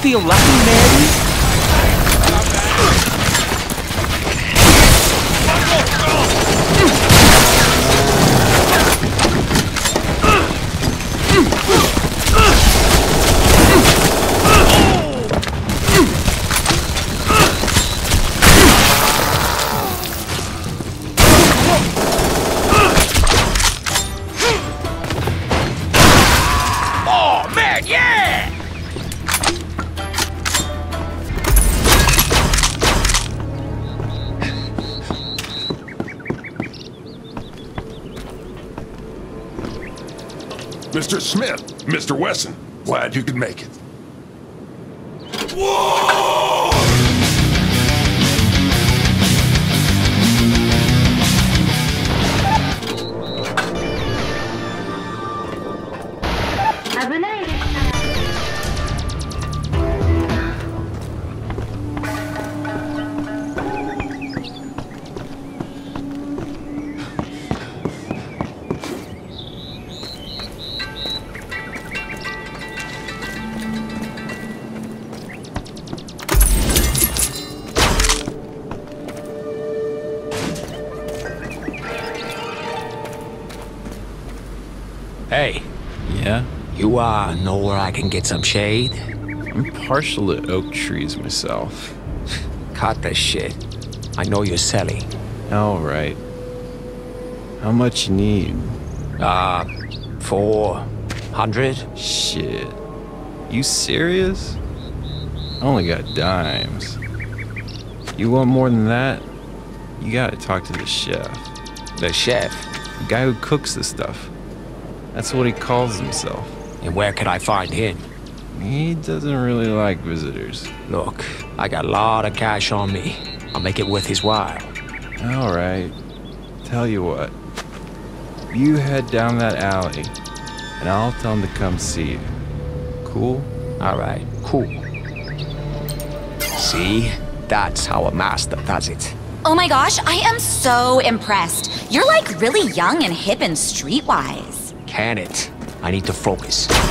feel lucky? Oh, man, yeah! Mr. Smith, Mr. Wesson, glad you could make it. Hey, you, uh, know where I can get some shade? I'm partial to oak trees myself. Cut the shit. I know you're selling. Alright. How much you need? Uh, four hundred? Shit. You serious? I only got dimes. You want more than that? You gotta talk to the chef. The chef. The guy who cooks the stuff. That's what he calls himself. And where could I find him? He doesn't really like visitors. Look, I got a lot of cash on me. I'll make it worth his while. Alright. Tell you what. You head down that alley, and I'll tell him to come see you. Cool? All right, cool. See? That's how a master does it. Oh my gosh, I am so impressed. You're like really young and hip and streetwise. Can it? I need to focus.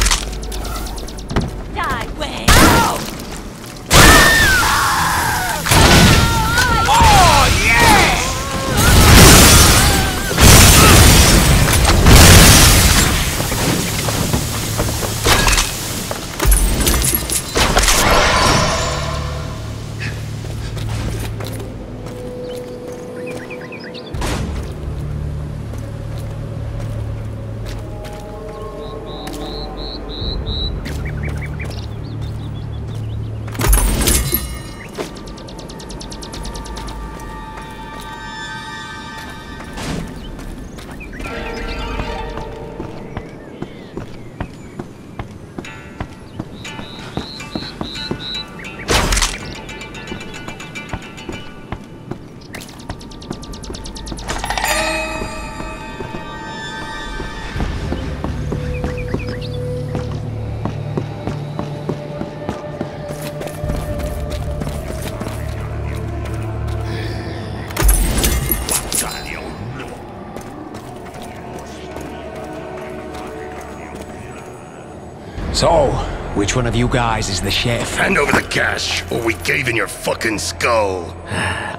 So, which one of you guys is the chef? Hand over the cash, or we cave in your fucking skull.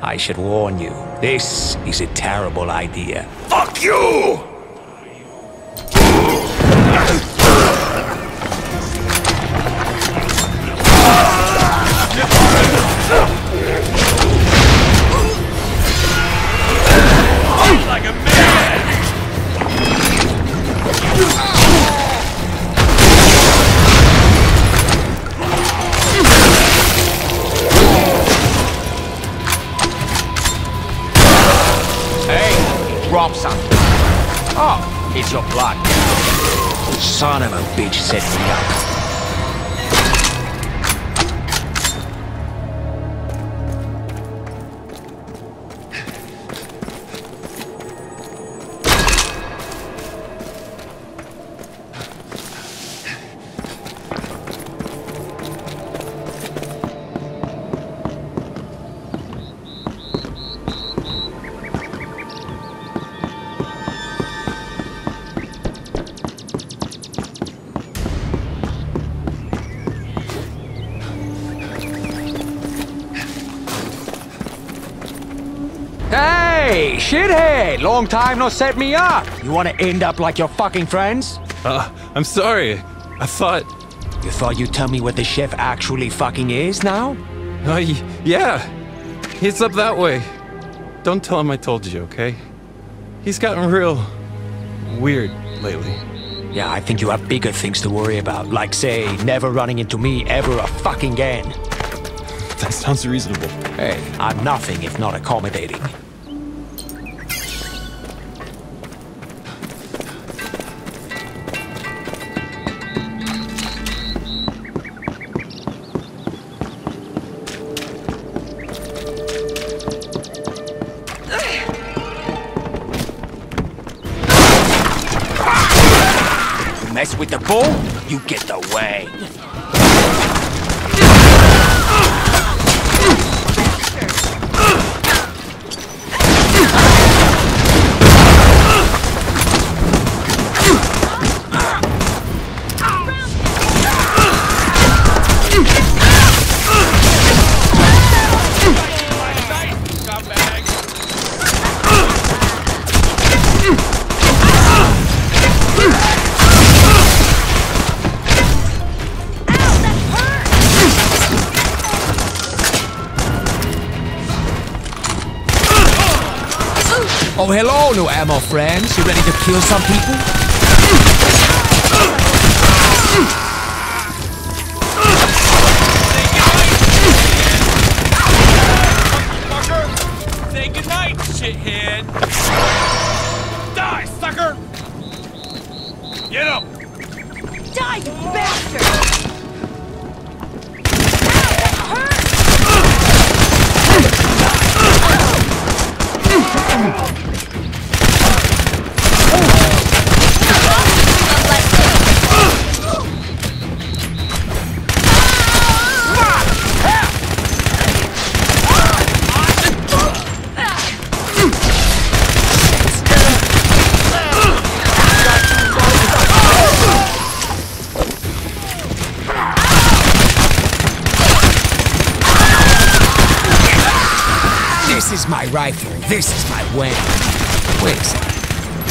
I should warn you, this is a terrible idea. Fuck you! Hey, shithead! Long time no set me up. You wanna end up like your fucking friends? Uh, I'm sorry. I thought. You thought you'd tell me what the chef actually fucking is now? Uh, yeah. He's up that way. Don't tell him I told you, okay? He's gotten real weird lately. Yeah, I think you have bigger things to worry about, like, say, never running into me ever a fucking again. That sounds reasonable. Hey, I'm nothing if not accommodating. Mess with the bull, you get the way. New ammo friends. You ready to kill some people? Rifle. This is my way. Wait a second.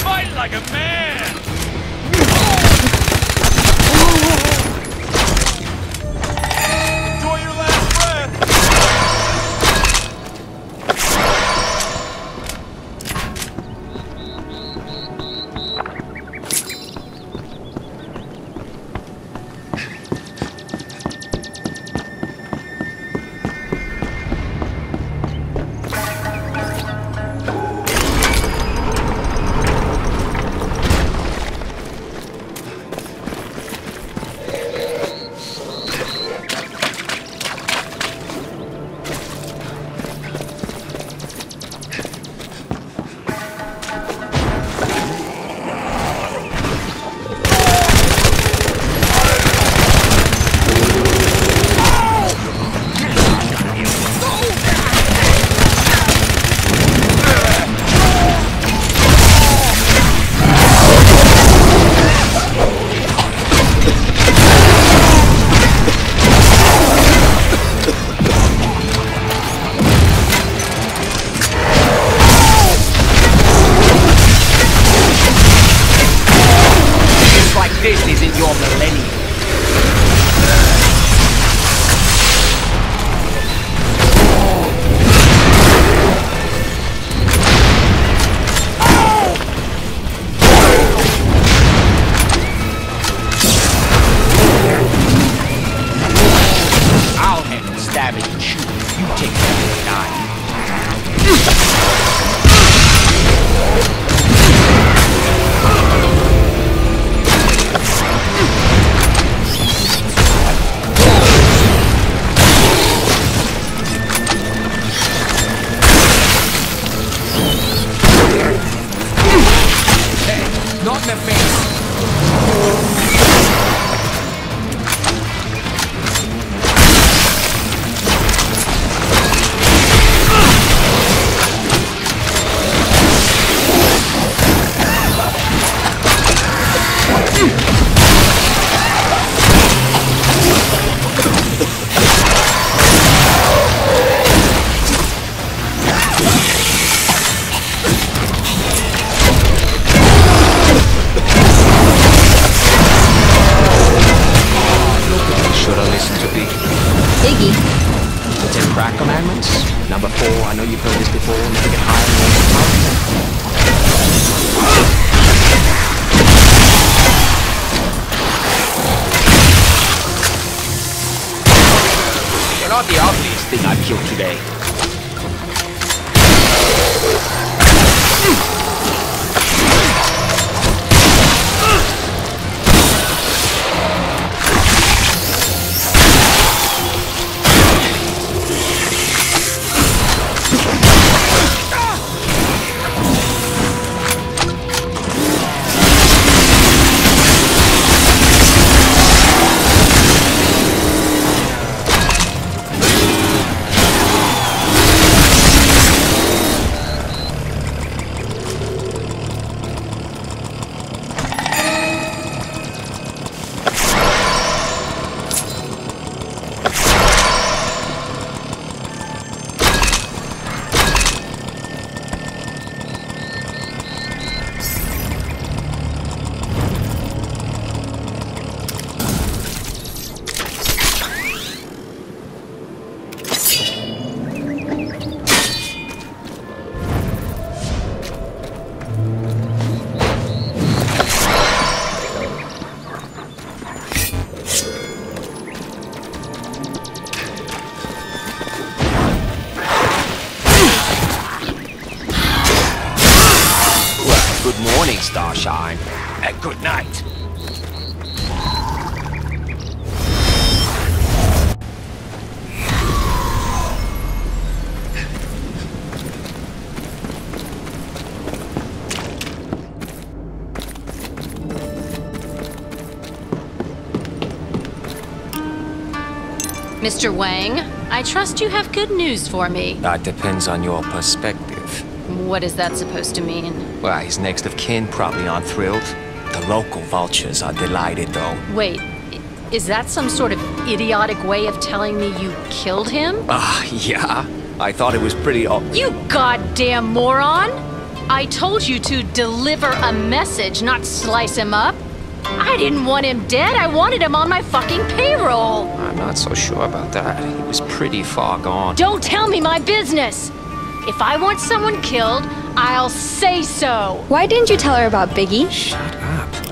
Fight like a man! Morning, Starshine. And good night. Mr. Wang, I trust you have good news for me. That depends on your perspective. What is that supposed to mean? Well, his next of kin probably aren't thrilled. The local vultures are delighted, though. Wait, is that some sort of idiotic way of telling me you killed him? Ah, yeah. I thought it was pretty. You goddamn moron! I told you to deliver a message, not slice him up. I didn't want him dead, I wanted him on my fucking payroll! I'm not so sure about that. He was pretty far gone. Don't tell me my business! If I want someone killed, I'll say so! Why didn't you tell her about Biggie? Shut up.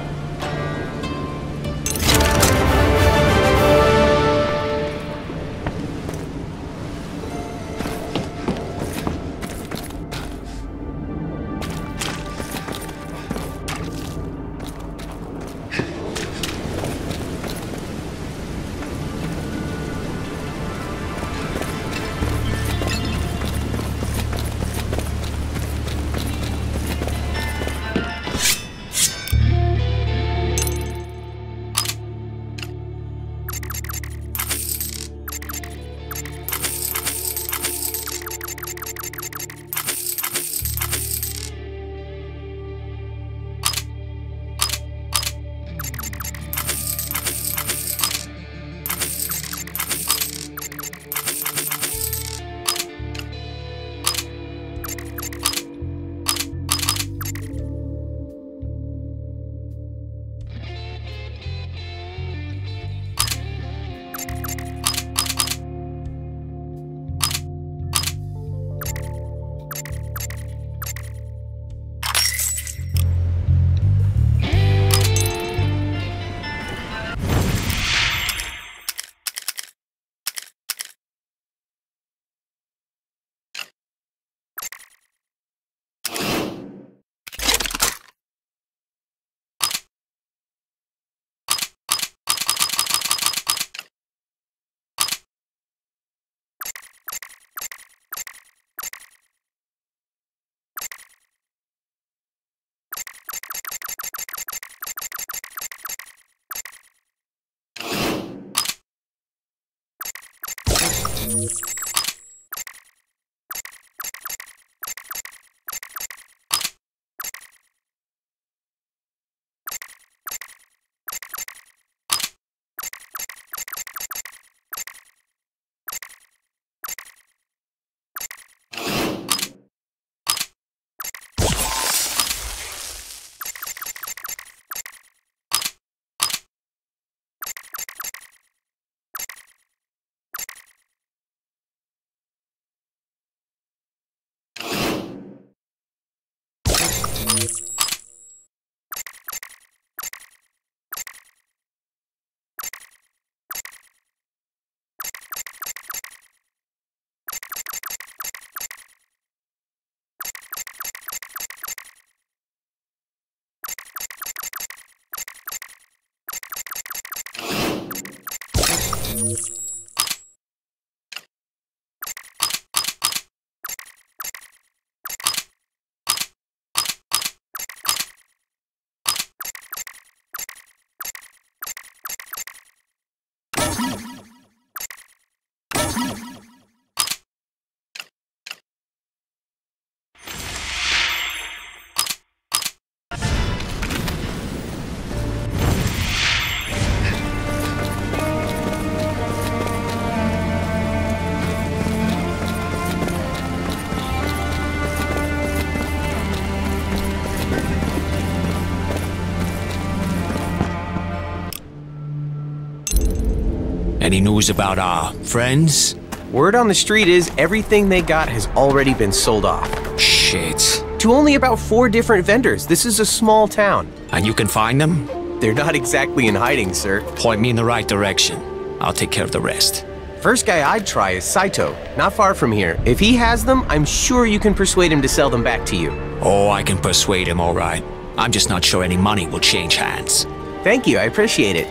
Any news about our friends? Word on the street is everything they got has already been sold off. Shit. To only about four different vendors. This is a small town. And you can find them? They're not exactly in hiding, sir. Point me in the right direction. I'll take care of the rest. First guy I'd try is Saito, not far from here. If he has them, I'm sure you can persuade him to sell them back to you. Oh, I can persuade him, all right. I'm just not sure any money will change hands. Thank you, I appreciate it.